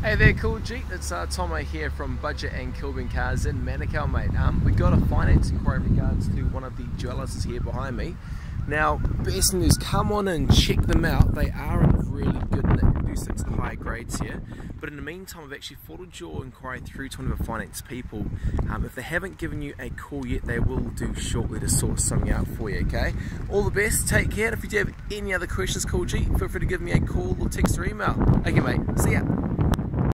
Hey there, Kuljeet. It's uh, Tomo here from Budget and Kilburn Cars in Manukau, mate. Um, we got a finance inquiry in regards to one of the Dualis here behind me. Now, best news, come on and check them out. They are in really good nick. Do six the higher grades here. But in the meantime, I've actually forwarded your inquiry through to one of the finance people. Um, if they haven't given you a call yet, they will do shortly to sort something out for you, okay? All the best, take care. And if you do have any other questions, Kuljeet, feel free to give me a call or text or email. Okay, mate. See ya.